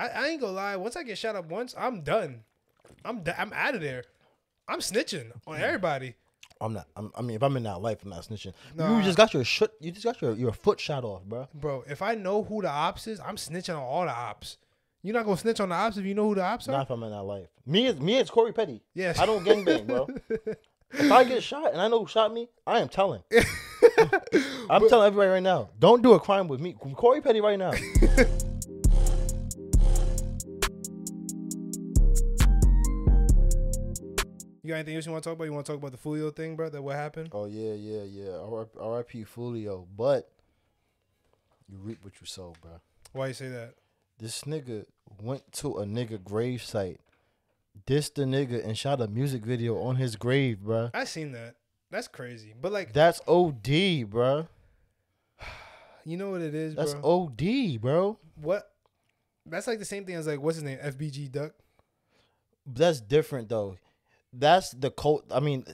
I, I ain't gonna lie. Once I get shot up once, I'm done. I'm d- I'm out of there. I'm snitching on everybody. I'm not. I'm, I mean, if I'm in that life, I'm not snitching. Nah. You just got your shit. You just got your your foot shot off, bro. Bro, if I know who the ops is, I'm snitching on all the ops. You're not gonna snitch on the ops if you know who the ops are. Not if I'm in that life. Me, is me, it's Corey Petty. Yes. I don't gangbang, bro. if I get shot and I know who shot me, I am telling. I'm telling everybody right now. Don't do a crime with me, Corey Petty, right now. You got anything else you want to talk about? You want to talk about the Foolio thing, bro? That what happened? oh yeah, yeah, yeah. R.I.P. Foolio, but you reap what you sow, bro. Why you say that? This nigga went to a nigga grave site, dissed the nigga, and shot a music video on his grave, bro. I seen that. That's crazy. But like, That's OD, bro. you know what it is, That's bro? OD, bro. what? That's like the same thing as like what's his name? FBG Duck. That's different though. That's the cult. I mean,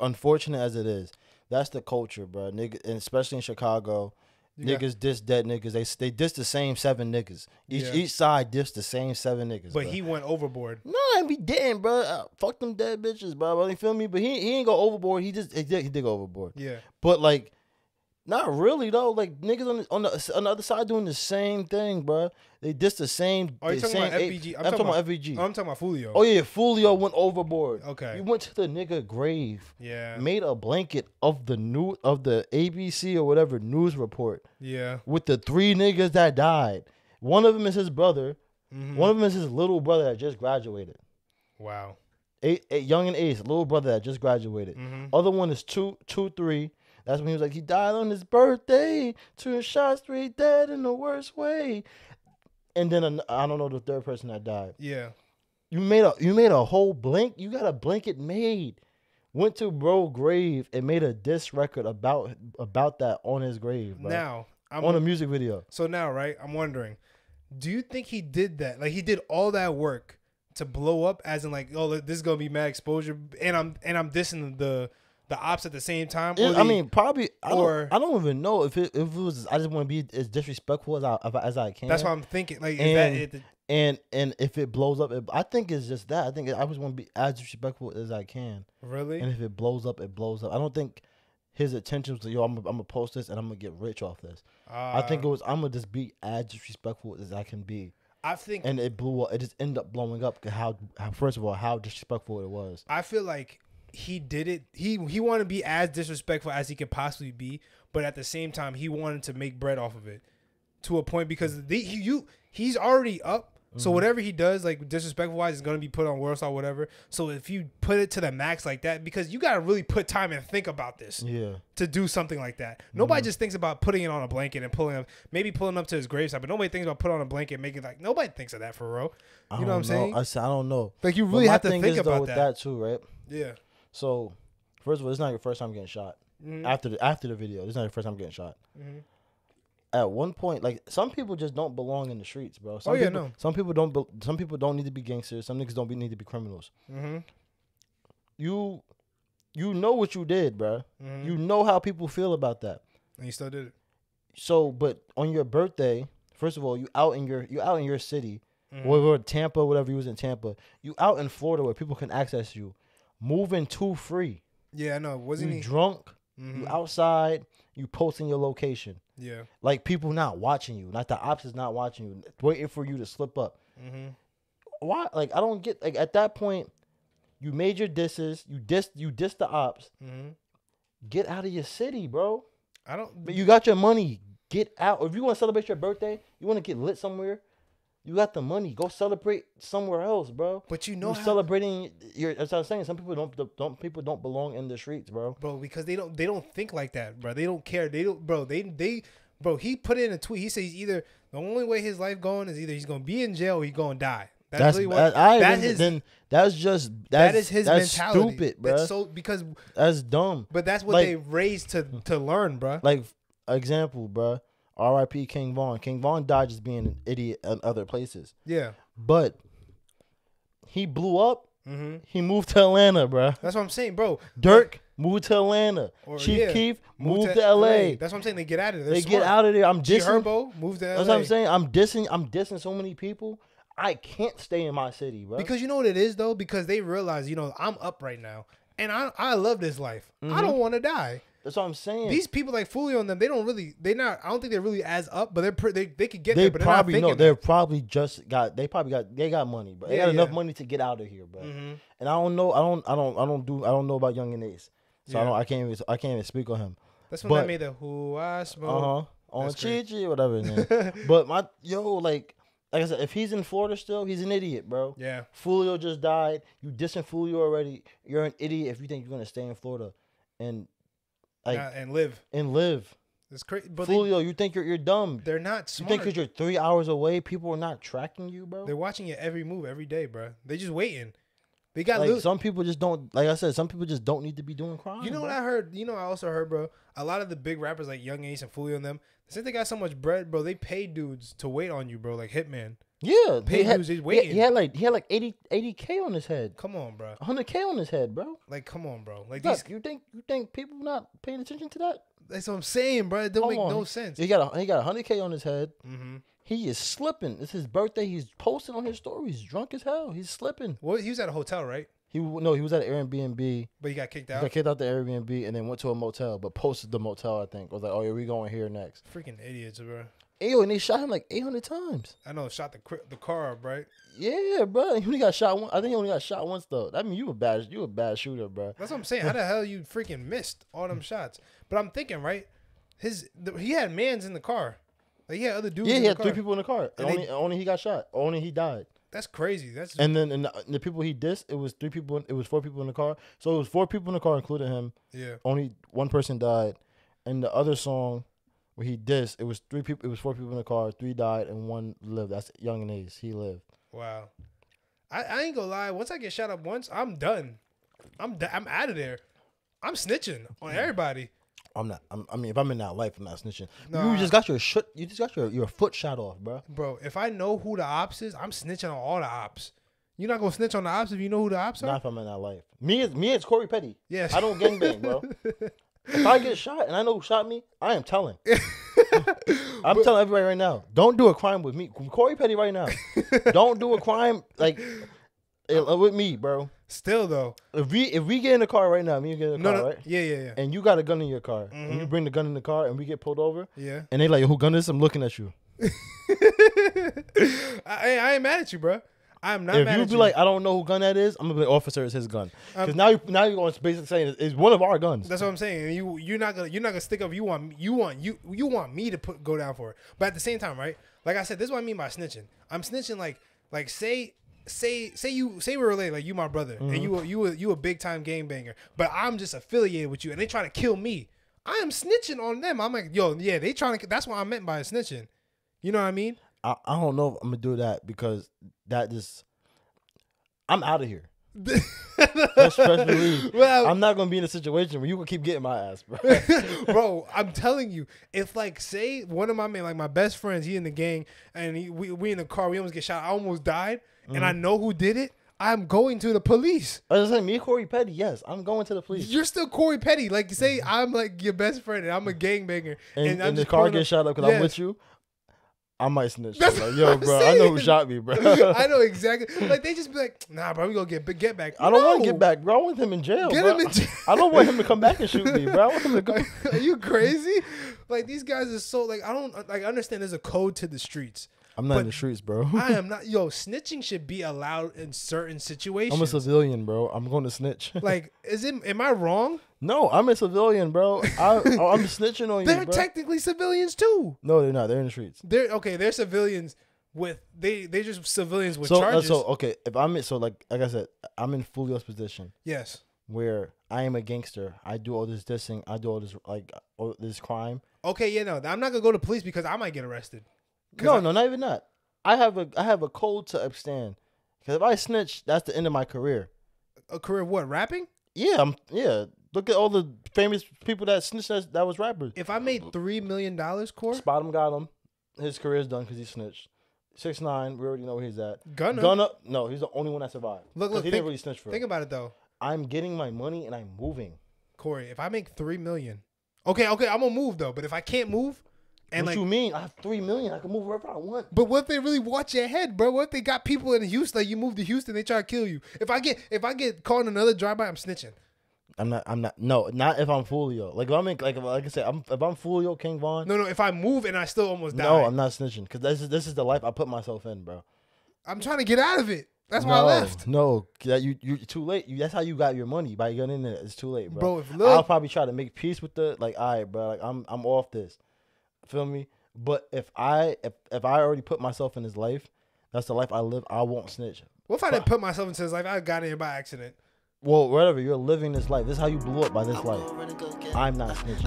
unfortunate as it is, that's the culture, bro. Nigga, and especially in Chicago, got- niggas diss dead niggas. They they diss the same seven niggas. Each Yeah. each side diss the same seven niggas. But bruh. he went overboard. No, and we didn't, bro. Uh, fuck them dead bitches, bro. You feel me? But he he ain't go overboard. He just he did, he did go overboard. Yeah. But like, not really though. Like niggas on the, on the on the other side doing the same thing, bro. They diss the same. Are you the talking about FBG? I'm, talking about FBG. I'm talking about Foolio. oh yeah, Foolio went overboard. Okay. He went to the nigga grave, Yeah. made a blanket of the new of the ABC or whatever news report Yeah. with the three niggas that died. One of them is his brother. Mhm. One of them is his little brother that just graduated. Wow. Eight, eight Yungeen Ace, little brother that just graduated. hmm Other one is two, two, three. That's when he was like, he died on his birthday. Two shots, three dead in the worst way. And then an- I don't know the third person that died. Yeah. You made a you made a whole blank. You got a blanket made. Went to bro grave and made a diss record about about that on his grave, bro. Now I'm on a music video. so now right. I'm wondering, do you think he did that? Like he did all that work to blow up, as in like, oh, this is gonna be mad exposure, and I'm and I'm dissing the the ops at the same time. It- Or I mean, probably. I, or- don't, I don't even know if it if it was. I just want to be as disrespectful as I as I can. that's what I'm thinking. Like, is And- that it? and and if it blows up, it, I think it's just that. I think I just want to be as disrespectful as I can. Really? And if it blows up, it blows up. I don't think his intention was to, yo, I'm gonna I'm gonna post this and I'm gonna get rich off this. I think it Uh, was I'm gonna just be as disrespectful as I can be. I think And it blew up. It just ended up blowing up. How, how first of all, how disrespectful it was. I feel like he did it. He he wanted to be as disrespectful as he could possibly be, but at the same time, he wanted to make bread off of it to a point because the, he, you he's already up. Mm-hmm. So whatever he does, like disrespectful wise, is gonna be put on World Star, whatever. So if you put it to the max like that, because you gotta really put time and think about this Yeah. to do something like that. Mm-hmm. Nobody just thinks about putting it on a blanket and pulling up, maybe pulling up to his graveside, but nobody thinks about putting on a blanket, and making like nobody thinks of that for real. You know what I'm don't saying? I I don't know. Like you really have to think is, though, about with that. too, right? Yeah. So, first of all, it's not your first time getting shot. Mhm. After the after the video, this is not your first time getting shot. Mhm. At one point, like some people just don't belong in the streets, bro. Some Oh, yeah, people, no. Some people don't. Be, some people don't need to be gangsters. Some niggas don't be, need to be criminals. Mm-hmm. You, you know what you did, bro. Mhm. You know how people feel about that. and you still did it. So, but on your birthday, first of all, you out in your you out in your city, Mhm. or or Tampa, whatever you was in Tampa. You out in Florida where people can access you, moving too free. Yeah, I know. Wasn't you he? drunk. Mhm. You outside. You posting your location. Yeah. Like people not watching you. Like the ops is not watching you, waiting for you to slip up. Mm-hmm. Why? Like I don't get. Like at that point, you made your disses. You dissed. You dissed the ops. Mm-hmm. Get out of your city, bro. I don't. But you got your money. Get out. If you want to celebrate your birthday, you want to get lit somewhere. You got the money. Go celebrate somewhere else, bro. But you know You're how, celebrating your. As I was saying, some people don't. Don't people don't belong in the streets, bro. bro, because they don't. They don't think like that, bro. They don't care. They don't, bro. They they, bro. He put in a tweet. He says either the only way his life going is either he's gonna be in jail or he's gonna die. That's, That's really what. that, I, that then, is then that's just that's, that is his that's mentality. stupid, bro. That's so because, that's dumb. but that's what Like- they raised to to learn, bro. Like example, bro. R.I.P. King Von. King Von died just being an idiot in other places, Yeah. but he blew up. Mm-hmm. He moved to Atlanta, bro. That's what I'm saying, bro. Durk moved to Atlanta. Or, Chief yeah, Keef moved, to, LA. That's what I'm saying. They get out of there. They get out of there. I'm G dissing. Herbo moved to LA. That's what I'm saying. I'm dissing. I'm dissing so many people. I can't stay in my city, bro. Because you know what it is though, because they realize, you know, I'm up right now, and I I love this life. Mm-hmm. I don't want to die. That's what I'm saying. These people like Fully on them, they don't really, they not. I don't think they're really as up, but they're pre- they they could get they there, but probably they're no. not They're thinking. probably just got. They probably got. They got money, but They Yeah, got enough yeah. money to get out of here, bro. hmm And I don't know. I don't. I don't. I don't do. I don't know about Yungeen Ace. So I don't. I can't. Even, I can't even speak on him. That's when But- they made the Who I Smoke. Uh huh. On Chi. Chi whatever. but my yo, like, like I said, if he's in Florida still, he's an idiot, bro. Yeah, Foolio just died. You dissing Foolio already. You're an idiot if you think you're gonna stay in Florida, and like Nah, and live. and live. It's crazy, but they, you think you're you're dumb. they're not smart. You think because you're three hours away, people are not tracking you, bro. They're watching your every move every day, bro. They just waiting. They got Like little, some people just don't. Like I said, some people just don't need to be doing crime. You know what. I heard? You know I also heard, bro. A lot of the big rappers like Young Ace and Fully on them, since they got so much bread, bro, they pay dudes to wait on you, bro. Like Hitman. Yeah, Pay he had, he's he, waiting. he had like he had like 80 k on his head, Come on, bro. hundred k on his head, bro. Like, come on, bro. Like Look, these. you think you think people not paying attention to that? That's what I'm saying, bro. It don't Come make on. no sense. He got a he got hundred k on his head. Mm-hmm. He is slipping. It's his birthday. He's posting on his story. He's drunk as hell. He's slipping. Well, he was at a hotel, right? He no, he was at an Airbnb. But he got kicked He out. got kicked out the Airbnb and then went to a motel, but posted the motel. I think was like, oh yeah, we going here next. Freaking idiots, bro. Ew, and they shot him like eight hundred times. I know. Shot the the car up, right? Yeah, bro. He only got shot. One, I think he only got shot once though. That mean you a bad you a bad shooter, bro. That's what I'm saying. How the hell you freaking missed all them shots? But I'm thinking, right? His the, he had mans in the car. Like he had other dudes. Yeah, in he the had three people in the car. And they- only only he got shot. Only he died. That's crazy. That's And then and the, the people he dissed, it was three people. It was four people in the car. So it was four people in the car, including him. yeah. Only one person died. And the other song where he dissed, it was three people. It was four people in the car. Three died and one lived. That's Yungeen Ace. He lived. Wow. I, I ain't gonna lie. Once I get shot up once, I'm done. I'm d- I'm out of there. I'm snitching on everybody. I'm not. I'm, I mean, if I'm in that life, I'm not snitching. Nah. You just got your shut. You just got your your foot shot off, bro. Bro, if I know who the ops is, I'm snitching on all the ops. You're not gonna snitch on the ops if you know who the ops are? Not if I'm in that life. Me, is me, it's Corey Petty. Yes. I don't gangbang, bro. if I get shot and I know who shot me, I am telling. I'm telling everybody right now. Don't do a crime with me, Corey Petty. Right now, don't do a crime like uh, with me, bro. Still though. If we if we get in the car right now, me and get in the No, car, no. right? Yeah, yeah, yeah. And you got a gun in your car, and Mm-hmm. you bring the gun in the car, and we get pulled over, Yeah. and they like, who gun this? I'm looking at you. I, I ain't mad at you, bro. I'm not if mad you at be you. like, I don't know who gun that is, I'm gonna be like, officer, it's his gun. Because Um, now you now you're going basically saying it's, it's one of our guns. That's what I'm saying. And you you're not gonna you're not gonna stick up. You want you want you you want me to put go down for it. But at the same time, right? Like I said, this is what I mean by snitching. I'm snitching like like say say say you say we're related, like you my brother, and you a- you a, you a big time game banger, but I'm just affiliated with you, and they trying to kill me. I am snitching on them. I'm like, yo, yeah, they trying to. That's what I meant by snitching. You know what I mean? I, I don't know if I'm gonna do that because that just I'm out of here. Let's press. Well- I'm not gonna be in a situation where you can keep getting my ass, bro. bro, I'm telling you, if like say one of my men, like my best friends, he in the gang, and he, we we in the car, we almost get shot. I almost died, and I mm-hmm. know who did it. I'm going to the police. I was saying, me, Corey Petty. Yes, I'm going to the police. You're still Corey Petty. Like say mm-hmm. I'm like your best friend, and I'm a gangbanger, And, and, and, I'm the just car gets shot up because I'm with you. I might snitch. That's Like, Yo, bro, I know who shot me, bro. I know exactly. Like they just be like, nah, bro, we gonna get get back. I don't want to get back, bro. I want him in jail. Get bro. him in jail. I don't want him to come back and shoot me, bro. I want him to go. Are you crazy? Like these guys are so like I don't like I understand. There's a code to the streets. I'm not But in the streets, bro. I am not. Yo, snitching should be allowed in certain situations. I'm a civilian, bro. I'm going to snitch. like, is it? Am I wrong? no, I'm a civilian, bro. I, I'm snitching on you, They're bro. technically civilians too. no, they're not. They're in the streets. They're okay. They're civilians with they. They just civilians with So, uh, charges. so okay, if I'm in, so like like I said, I'm in Foolio's position yes. where I am a gangster. I do all this dissing. I do all this like all this crime. Okay. Yeah. No. I'm not gonna go to police because I might get arrested. No, I- no, not even that. I have a I have a code to abstain. Because if I snitch, that's the end of my career. A career of what? Rapping? Yeah, I'm yeah. Look at all the famous people that snitched that, that was rappers. If I made three million dollars, core Spot him got him. His career's done because he snitched. Six nine, we already know where he's at. Gunna. Gunna, no, he's the only one that survived. Look, look, he think- didn't really snitch for. Think it. about it though, I'm getting my money and I'm moving. Corey. If I make three million, okay, okay, I'm gonna move though. But if I can't move, And what like, you mean? I have three million. I can move wherever I want. but what if they really watch your head, bro? What if they got people in Houston? Like you move to Houston, they try to kill you. If I get if I get caught in another drive by, I'm snitching. I'm not. I'm not. No, not if I'm Foolio. Like if I'm in, like like I said, I'm, if I'm Foolio King Von. No, no. If I move and I still almost die, No, I'm not snitching because this is this is the life I put myself in, bro. I'm trying to get out of it. That's no, why I left. No, that you you too late. You, that's how you got your money by getting in there. It's too late, bro. Bro, if Lil- I'll probably try to make peace with the like. All right, bro. Like I'm I'm off this. Feel me? But if I if if I already put myself in his life, that's the life I live. I won't snitch. What if I didn't put myself into his life? I got in here by accident. Well, whatever. You're living this life. This is how you blew up by this life. I'm not snitching.